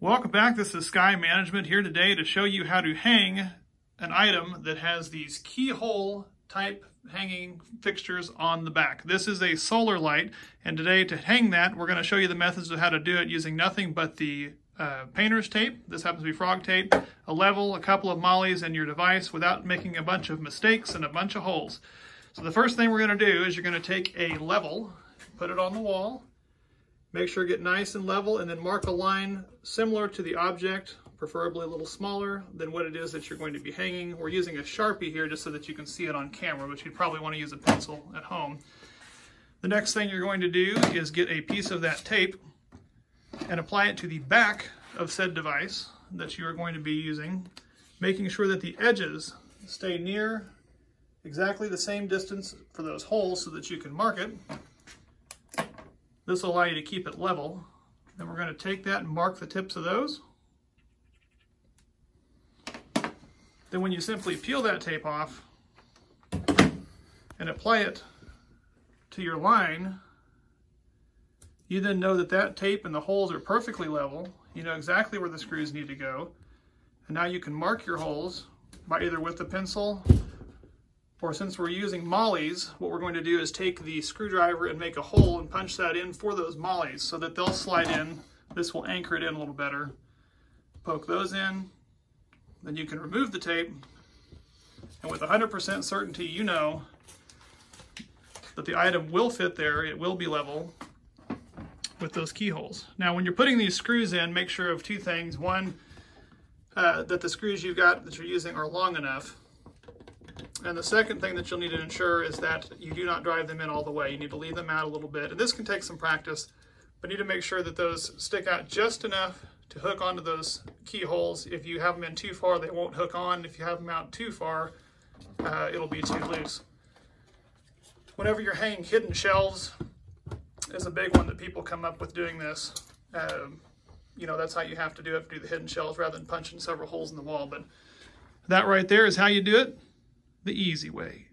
Welcome back. This is Sky Management here today to show you how to hang an item that has these keyhole type hanging fixtures on the back. This is a solar light and today to hang that we're going to show you the methods of how to do it using nothing but the uh, painter's tape, this happens to be frog tape, a level, a couple of mollies and your device without making a bunch of mistakes and a bunch of holes. So the first thing we're going to do is you're going to take a level, put it on the wall, Make sure get nice and level and then mark a line similar to the object, preferably a little smaller than what it is that you're going to be hanging. We're using a Sharpie here just so that you can see it on camera, but you'd probably want to use a pencil at home. The next thing you're going to do is get a piece of that tape and apply it to the back of said device that you are going to be using, making sure that the edges stay near exactly the same distance for those holes so that you can mark it. This will allow you to keep it level. Then we're going to take that and mark the tips of those. Then when you simply peel that tape off and apply it to your line, you then know that that tape and the holes are perfectly level. You know exactly where the screws need to go. And now you can mark your holes by either with the pencil or since we're using mollies, what we're going to do is take the screwdriver and make a hole and punch that in for those mollies so that they'll slide in. This will anchor it in a little better. Poke those in, then you can remove the tape, and with 100% certainty you know that the item will fit there, it will be level with those keyholes. Now when you're putting these screws in, make sure of two things. One, uh, that the screws you've got that you're using are long enough and the second thing that you'll need to ensure is that you do not drive them in all the way. You need to leave them out a little bit. And this can take some practice, but you need to make sure that those stick out just enough to hook onto those keyholes. If you have them in too far, they won't hook on. If you have them out too far, uh, it'll be too loose. Whenever you're hanging hidden shelves is a big one that people come up with doing this. Um, you know, that's how you have to do it, to do the hidden shelves rather than punching several holes in the wall. But that right there is how you do it the easy way.